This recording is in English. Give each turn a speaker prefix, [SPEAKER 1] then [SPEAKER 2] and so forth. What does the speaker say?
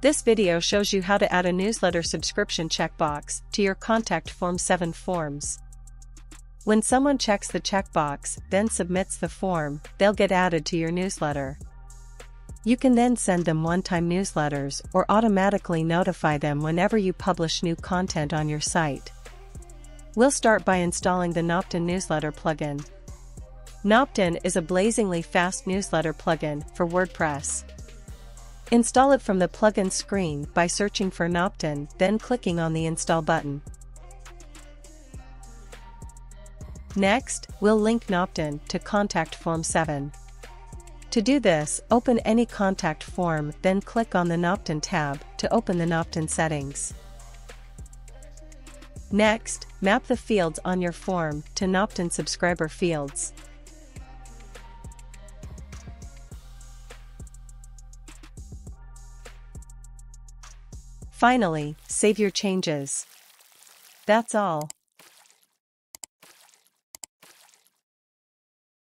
[SPEAKER 1] This video shows you how to add a newsletter subscription checkbox to your Contact Form 7 forms. When someone checks the checkbox, then submits the form, they'll get added to your newsletter. You can then send them one-time newsletters or automatically notify them whenever you publish new content on your site. We'll start by installing the Noptin newsletter plugin. Noptin is a blazingly fast newsletter plugin for WordPress. Install it from the plugin screen by searching for Noptin, then clicking on the Install button. Next, we'll link Noptin to Contact Form 7. To do this, open any contact form then click on the Noptin tab to open the Noptin settings. Next, map the fields on your form to Noptin subscriber fields. Finally, save your changes. That's all.